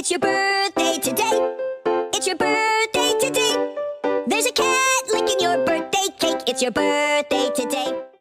It's your birthday today. It's your birthday today. There's a cat licking your birthday cake. It's your birthday today.